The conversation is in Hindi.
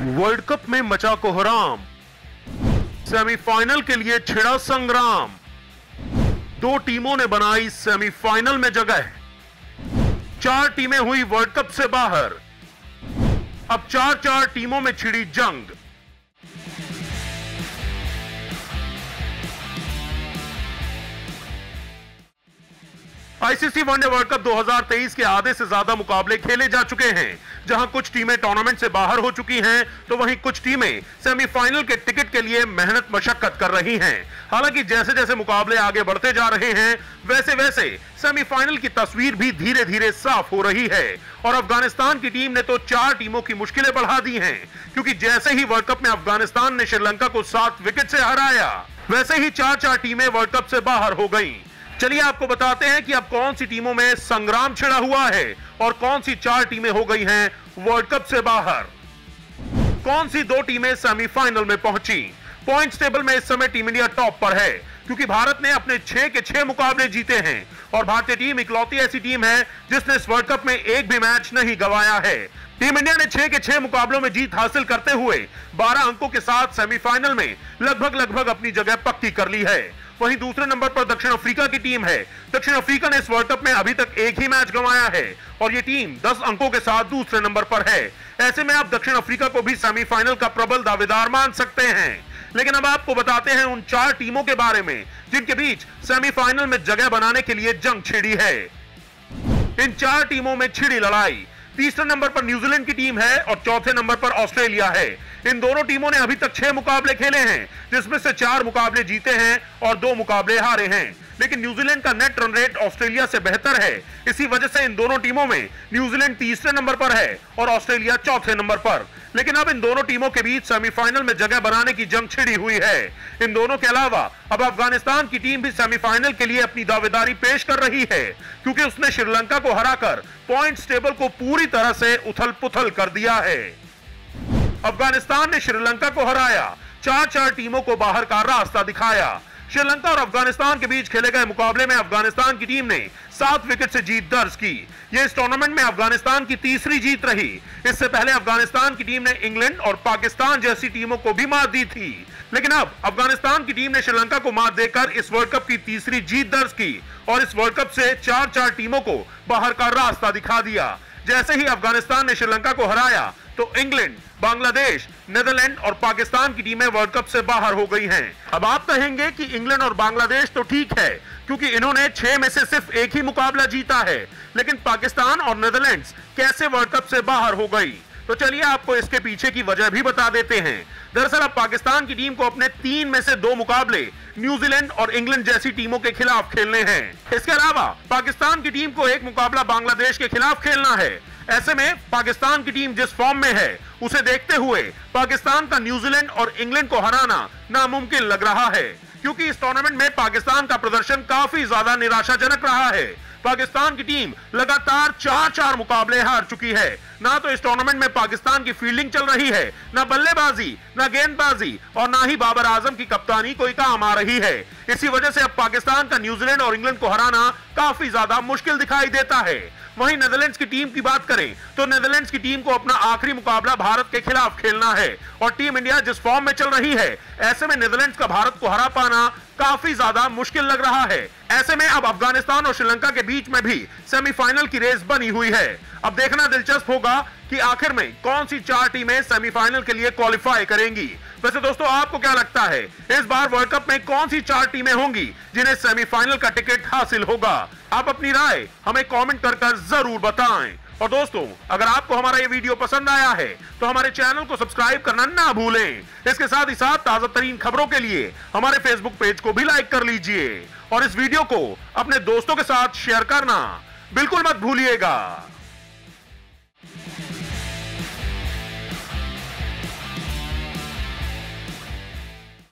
वर्ल्ड कप में मचा कोहराम। सेमीफाइनल के लिए छिड़ा संग्राम। दो टीमों ने बनाई सेमीफाइनल में जगह। चार टीमें हुई वर्ल्ड कप से बाहर। अब चार चार टीमों में छिड़ी जंग। आईसीसी वनडे वर्ल्ड कप 2023 के आधे से ज़्यादा मुकाबले खेले जा चुके हैं। जहाँ कुछ टीमें टूर्नामेंट से बाहर हो चुकी हैं तो वहीं कुछ टीमें सेमीफाइनल के टिकट के लिए मेहनत मशक्कत कर रही हैं। हालाँकि जैसे जैसे मुकाबले आगे बढ़ते जा रहे हैं वैसे वैसे सेमीफाइनल की तस्वीर भी धीरे धीरे साफ़ हो रही है। और अफ़गानिस्तान की टीम ने तो चार टीमों की मुश्किलें बढ़ा दी हैं, क्योंकि जैसे ही वर्ल्ड कप में अफ़गानिस्तान ने श्रीलंका को सात विकेट से हराया, वैसे ही चार चार टीमें वर्ल्ड कप से बाहर हो गईं। चलिए आपको बताते हैं कि अब कौन सी टीमों में संग्राम छिड़ा हुआ है और कौन सी चार टीमें हो गई हैं वर्ल्ड कप से बाहर। कौन सी दो टीमें सेमीफाइनल में पहुँची? पॉइंट्स टेबल में इस समय टीम इंडिया टॉप पर है, क्योंकि भारत ने अपने छह के छह मुकाबले जीते हैं और भारतीय टीम इकलौती ऐसी टीम है जिसने इस वर्ल्ड कप में एक भी मैच नहीं गवाया है। टीम इंडिया ने छह के छह मुकाबलों में जीत हासिल करते हुए 12 अंकों के साथ सेमीफाइनल में लगभग लगभग अपनी जगह पक्की कर ली है। वहीं दूसरे नंबर पर दक्षिण अफ्रीका की टीम है। दक्षिण अफ्रीका ने इस वर्ल्ड कप में अभी तक एक ही मैच गंवाया है और ये टीम 10 अंकों के साथ दूसरे नंबर पर है। ऐसे में आप दक्षिण अफ्रीका को भी सेमीफाइनल का प्रबल दावेदार मान सकते हैं। लेकिन अब आपको बताते हैं उन चार टीमों के बारे में, जिनके बीच सेमीफाइनल में जगह बनाने के लिए जंग छिड़ी है। इन चार टीमों में छिड़ी लड़ाई तीसरे नंबर पर न्यूजीलैंड की टीम है और चौथे नंबर पर ऑस्ट्रेलिया है। इन दोनों टीमों ने अभी तक छह मुकाबले खेले हैं, जिसमें से चार मुकाबले जीते हैं और दो मुकाबले हारे हैं। लेकिन न्यूजीलैंड का नेट रन रेट ऑस्ट्रेलिया से बेहतर है। इसी वजह से इन दोनों टीमों में न्यूजीलैंड तीसरे नंबर पर है और ऑस्ट्रेलिया चौथे नंबर पर। लेकिन अब इन दोनों टीमों के बीच सेमीफाइनल में जगह बनाने की जंग छिड़ी हुई है। इन दोनों के अलावा अब अफ़गानिस्तान की टीम भी सेमीफाइनल के लिए अपनी दावेदारी पेश कर रही है, क्योंकि उसने श्रीलंका को हराकर पॉइंट्स टेबल को पूरी तरह से उथल पुथल कर दिया है। अफ़गानिस्तान ने श्रीलंका को हराया चार चार टीमों को बाहर का रास्ता दिखाया। श्रीलंका और अफ़गानिस्तान के बीच खेले गए मुकाबले में अफ़गानिस्तान की टीम ने सात विकेट से जीत दर्ज की। यह इस टूर्नामेंट में अफ़गानिस्तान की तीसरी जीत रही। इससे पहले अफ़गानिस्तान की टीम ने इंग्लैंड और पाकिस्तान जैसी टीमों को भी मात दी थी। लेकिन अब अफ़गानिस्तान की टीम ने श्रीलंका को मात देकर इस वर्ल्ड कप की तीसरी जीत दर्ज की और इस वर्ल्ड कप से चार चार टीमों को बाहर का रास्ता दिखा दिया। जैसे ही अफ़गानिस्तान ने श्रीलंका को हराया तो इंग्लैंड, बांग्लादेश, नेदरलैंड और पाकिस्तान की टीमें वर्ल्ड कप से बाहर हो गई हैं। अब आप कहेंगे कि इंग्लैंड और बांग्लादेश तो ठीक है, क्योंकि इन्होंने छह में से सिर्फ़ एक ही मुकाबला जीता है। लेकिन पाकिस्तान और नेदरलैंड्स कैसे वर्ल्ड कप से बाहर हो गई? तो चलिए आपको इसके पीछे की वजह भी बता देते हैं। दरअसल अब पाकिस्तान की टीम को अपने तीन में से दो मुकाबले न्यूजीलैंड और इंग्लैंड जैसी टीमों के खिलाफ खेलने हैं। इसके अलावा पाकिस्तान की टीम को एक मुकाबला बांग्लादेश के खिलाफ खेलना है। ऐसे में पाकिस्तान की टीम जिस फॉर्म में है, उसे देखते हुए पाकिस्तान का न्यूजीलैंड और इंग्लैंड को हराना नामुमकिन लग रहा है। क्योंकि इस टूर्नामेंट में पाकिस्तान का प्रदर्शन काफ़ी ज़्यादा निराशाजनक रहा है। पाकिस्तान की टीम लगातार चार चार मुकाबले हार चुकी है। ना तो इस टूर्नामेंट में पाकिस्तान की फील्डिंग चल रही है, ना बल्लेबाजी, ना गेंदबाजी और ना ही बाबर आज़म की कप्तानी कोई काम आ रही है। इसी वजह से अब पाकिस्तान का न्यूजीलैंड और इंग्लैंड को हराना काफ़ी ज़्यादा मुश्किल दिखाई देता है। वहीं नेदरलैंड्स की टीम की बात करें तो नेदरलैंड्स की टीम को अपना आखिरी मुकाबला भारत के खिलाफ खेलना है। और टीम इंडिया जिस फॉर्म में चल रही है, ऐसे में नेदरलैंड्स का भारत को हरा पाना काफ़ी ज़्यादा मुश्किल लग रहा है। ऐसे में अब अफ़गानिस्तान और श्रीलंका के बीच में भी सेमीफाइनल की रेस बनी हुई है। अब देखना दिलचस्प होगा कि आखिर में कौन सी चार टीमें सेमीफाइनल के लिए क्वालिफाई करेंगी? वैसे दोस्तों, आपको क्या लगता है, इस बार वर्ल्ड कप में कौन सी चार टीमें होंगी जिन्हें सेमीफाइनल का टिकट हासिल होगा? आप अपनी राय हमें कमेंट कर कर ज़रूर बताएँ। और दोस्तों, अगर आपको हमारा ये वीडियो पसंद आया है तो हमारे चैनल को सब्सक्राइब करना ना भूलें। इसके साथ ही साथ ताज़ा तरीन खबरों के लिए हमारे फेसबुक पेज को भी लाइक कर लीजिए। और इस वीडियो को अपने दोस्तों के साथ शेयर करना बिल्कुल मत भूलिएगा।